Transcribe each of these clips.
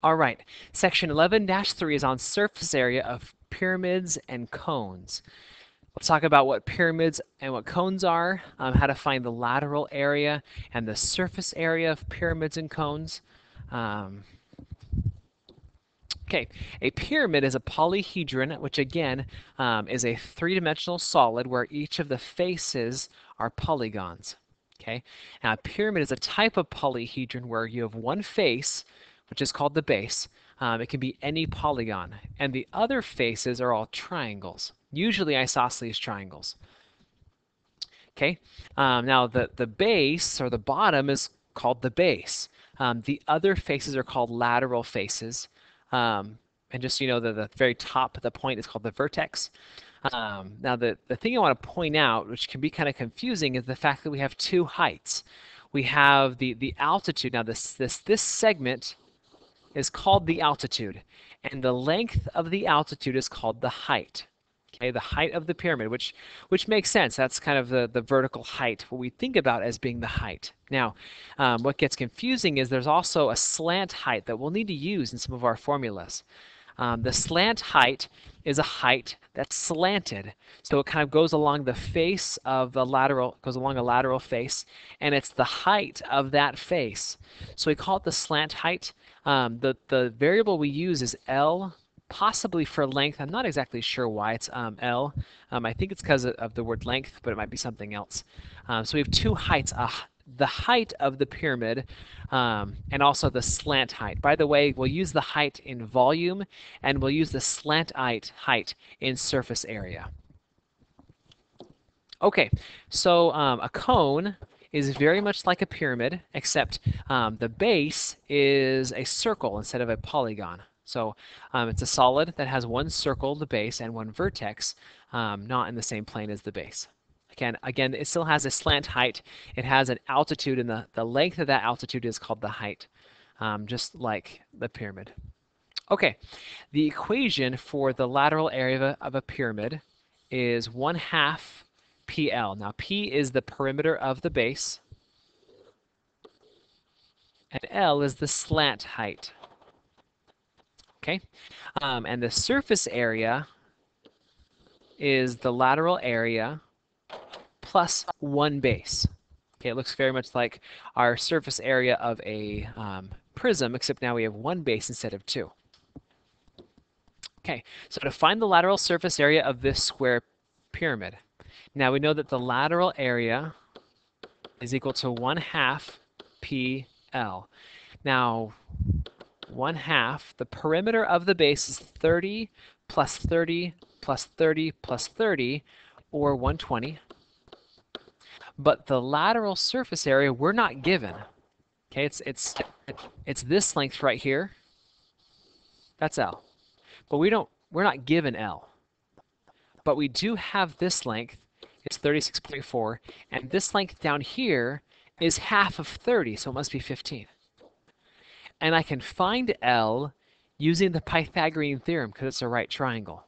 All right, section 11-3 is on surface area of pyramids and cones. Let's talk about what pyramids and what cones are, um, how to find the lateral area and the surface area of pyramids and cones. Um, okay, a pyramid is a polyhedron, which again um, is a three-dimensional solid where each of the faces are polygons. Okay, now a pyramid is a type of polyhedron where you have one face which is called the base. Um, it can be any polygon. And the other faces are all triangles, usually isosceles triangles. Okay, um, now the, the base or the bottom is called the base. Um, the other faces are called lateral faces. Um, and just you know, the, the very top of the point is called the vertex. Um, now, the, the thing I want to point out, which can be kind of confusing, is the fact that we have two heights. We have the, the altitude. Now, this, this, this segment is called the altitude, and the length of the altitude is called the height. Okay, the height of the pyramid, which which makes sense. That's kind of the, the vertical height, what we think about as being the height. Now, um, what gets confusing is there's also a slant height that we'll need to use in some of our formulas. Um, the slant height is a height that's slanted. So it kind of goes along the face of the lateral, goes along a lateral face, and it's the height of that face. So we call it the slant height. Um, the, the variable we use is L, possibly for length. I'm not exactly sure why it's um, L. Um, I think it's because of the word length, but it might be something else. Um, so we have two heights, uh, the height of the pyramid um, and also the slant height. By the way, we'll use the height in volume and we'll use the slant height, in surface area. Okay, so um, a cone is very much like a pyramid, except um, the base is a circle instead of a polygon. So um, it's a solid that has one circle, the base, and one vertex, um, not in the same plane as the base. Again, again, it still has a slant height. It has an altitude, and the, the length of that altitude is called the height, um, just like the pyramid. Okay, the equation for the lateral area of a, of a pyramid is 1 half PL. Now P is the perimeter of the base, and L is the slant height. Okay, um, and the surface area is the lateral area plus one base. Okay, it looks very much like our surface area of a um, prism, except now we have one base instead of two. Okay, so to find the lateral surface area of this square pyramid, now we know that the lateral area is equal to 1 half PL. Now, 1 half, the perimeter of the base is 30 plus 30 plus 30 plus 30, or 120. But the lateral surface area we're not given. Okay, it's it's it's this length right here. That's L. But we don't we're not given L. But we do have this length it's 36.4, and this length down here is half of 30, so it must be 15. And I can find L using the Pythagorean theorem because it's a right triangle.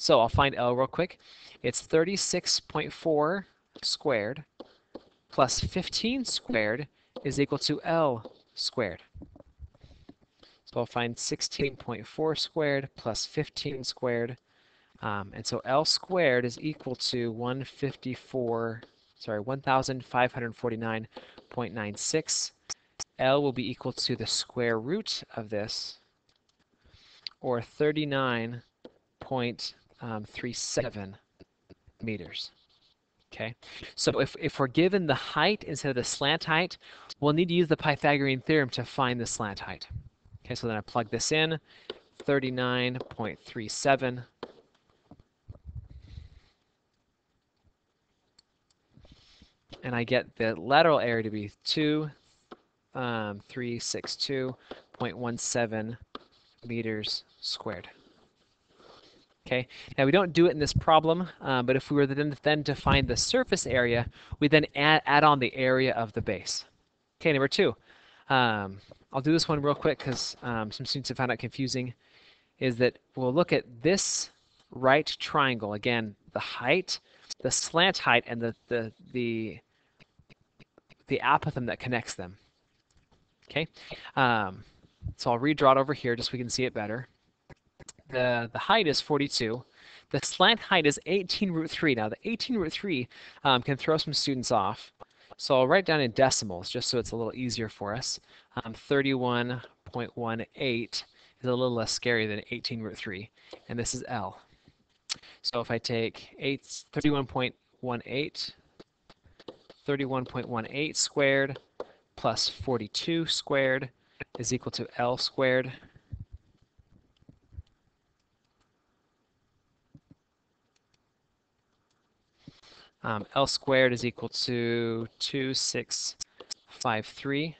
So I'll find L real quick. It's 36.4 squared plus 15 squared is equal to L squared. So I'll find 16.4 squared plus 15 squared um, and so L squared is equal to 154, sorry, 1,549.96. L will be equal to the square root of this, or 39.37 meters. Okay, so if, if we're given the height instead of the slant height, we'll need to use the Pythagorean theorem to find the slant height. Okay, so then I plug this in, 39.37 and I get the lateral area to be 2,362.17 um, meters squared. Okay, now we don't do it in this problem, uh, but if we were then, then to find the surface area, we then add, add on the area of the base. Okay, number two. Um, I'll do this one real quick because um, some students have found it confusing, is that we'll look at this right triangle. Again, the height, the slant height, and the, the, the the apothem that connects them. Okay, um, So I'll redraw it over here just so we can see it better. The, the height is 42. The slant height is 18 root 3. Now the 18 root 3 um, can throw some students off. So I'll write down in decimals just so it's a little easier for us. Um, 31.18 is a little less scary than 18 root 3. And this is L. So if I take 8, 31.18, 31.18 squared plus 42 squared is equal to L squared. Um, L squared is equal to 2653.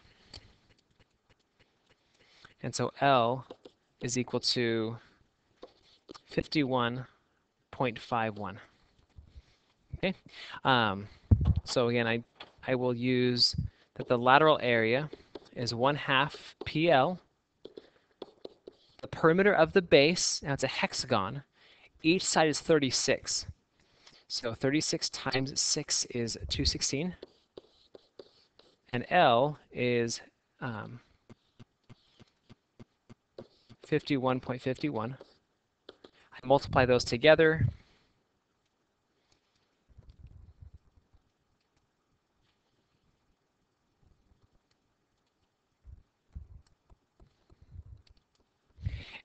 And so L is equal to 51.51. Okay, um, so again, I, I will use that the lateral area is 1 half PL. The perimeter of the base, now it's a hexagon, each side is 36. So 36 times 6 is 216. And L is um, 51.51. I multiply those together.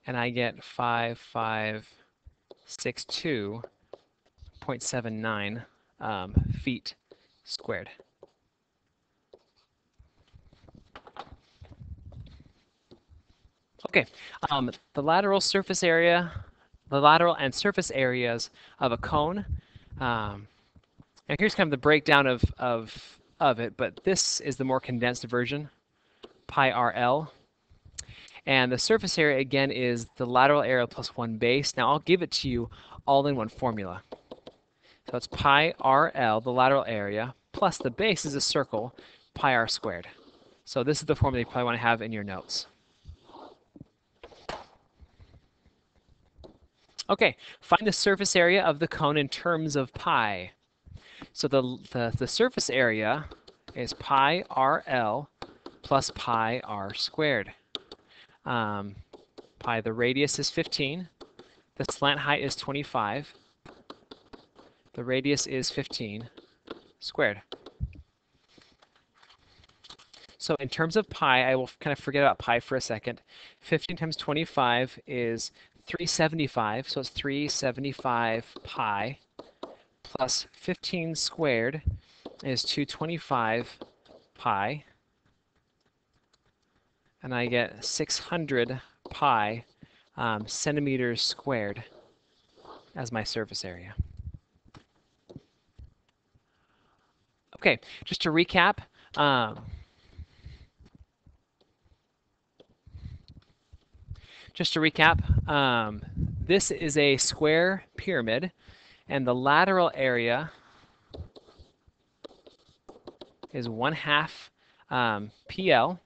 And I get 5562 0.79 um, feet squared. Okay, um, the lateral surface area, the lateral and surface areas of a cone. Um, and here's kind of the breakdown of, of, of it, but this is the more condensed version, pi RL. And the surface area, again, is the lateral area plus one base. Now, I'll give it to you all in one formula. So it's pi RL, the lateral area, plus the base is a circle, pi r squared. So this is the formula you probably want to have in your notes. Okay, find the surface area of the cone in terms of pi. So the, the, the surface area is pi RL plus pi r squared. Um, pi, the radius is 15. The slant height is 25. The radius is 15 squared. So in terms of pi, I will kind of forget about pi for a second. 15 times 25 is 375, so it's 375 pi plus 15 squared is 225 pi. And I get 600 pi um, centimeters squared as my surface area. Okay, just to recap, um, just to recap, um, this is a square pyramid, and the lateral area is one half um, PL,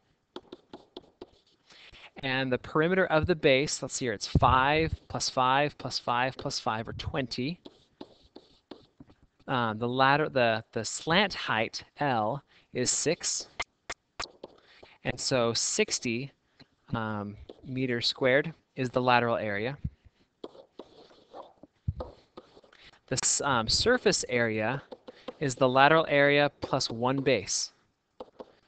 and the perimeter of the base, let's see here, it's 5 plus 5 plus 5 plus 5, or 20. Um, the ladder, the, the slant height, L, is 6. And so 60 um, meters squared is the lateral area. The um, surface area is the lateral area plus one base.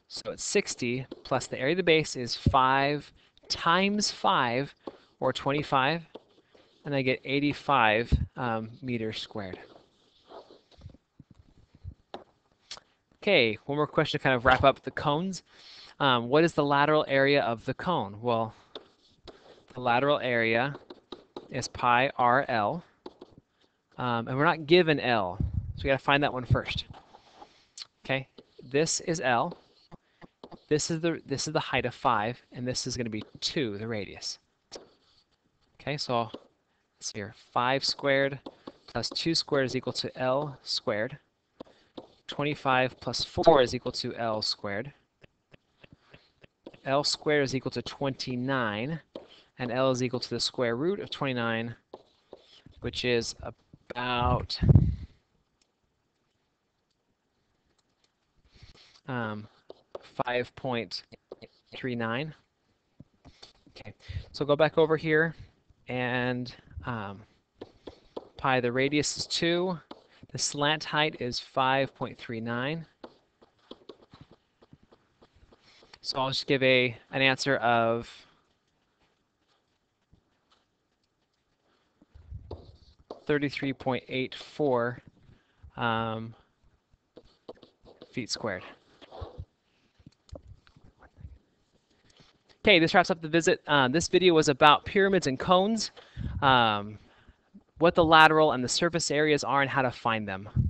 So it's 60 plus the area of the base is 5 times 5, or 25, and I get 85 um, meters squared. Okay, one more question to kind of wrap up the cones. Um, what is the lateral area of the cone? Well, the lateral area is pi RL, um, and we're not given L, so we got to find that one first. Okay, this is L. This is the this is the height of five, and this is going to be two, the radius. Okay, so let's see here, five squared plus two squared is equal to L squared. 25 plus 4 is equal to L squared. L squared is equal to 29, and L is equal to the square root of 29, which is about um, 5.39. Okay, so go back over here and um, pi, the radius is 2. The slant height is 5.39. So I'll just give a an answer of thirty-three point eight four um, feet squared. Okay, this wraps up the visit. Um, this video was about pyramids and cones, um, what the lateral and the surface areas are and how to find them.